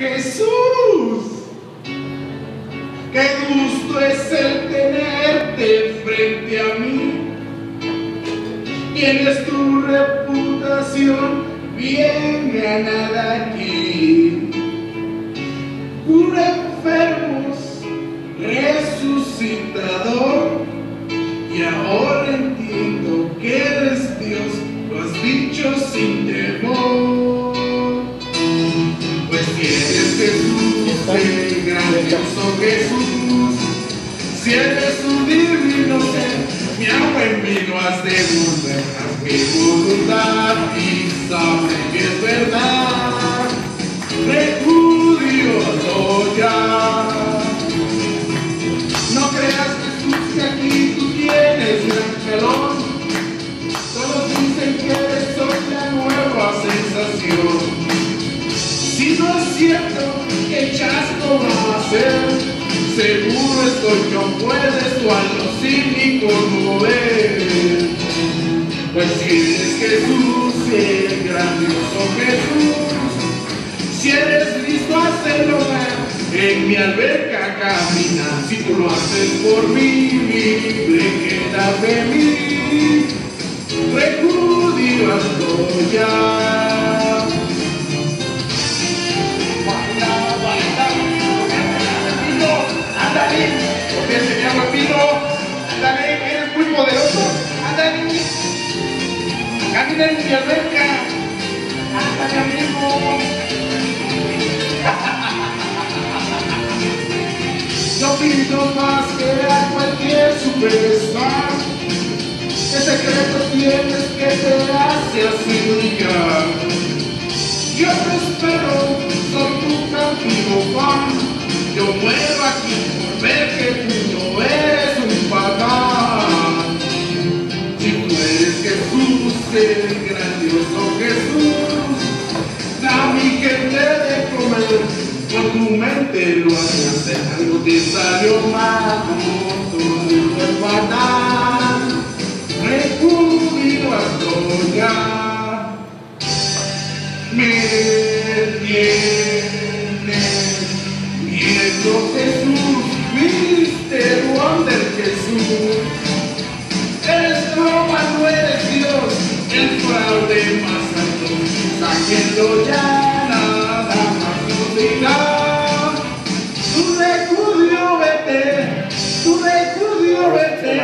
Jesús. Qué gusto es el tenerte frente a mí. Tienes tu reputación bien ganada aquí. Cura enfermos, resucitador. Y ahora entiendo que eres Dios, lo has dicho sin temor. Jesús, grandioso Jesús, si eres un divino ser, mi agua en vino has de a mi voluntad y es verdad. Cierto que chasco va a ser, seguro estoy aún puedes tu algo sin ni conmover. Pues si eres Jesús, el grandioso Jesús, si eres listo a hacerlo en mi alberca camina, si tú lo haces por mí, libre quedas de camina en mi alberca, ándale amigo. No pido más que a cualquier superstar. ¿Qué secreto tienes que te hace así brillar? Yo te espero, soy tu cautivo fan. Yo muero aquí por ver que Jesús, el grandioso Jesús, da mi gente de comer. Con tu mente lo haces algo te salió mal, como tu hermana. Repudio a ya. Me tienes miedo Jesús, el fraude más alto, sáquenlo ya, nada más nos dirá. Tu repudio vete, tu repudio vete,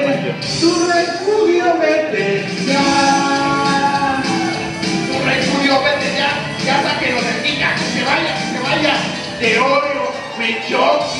tu repudio vete ya. Tu repudio, vete ya, ya de aquí, ya, que se vaya, que se vaya, te odio, me choqui.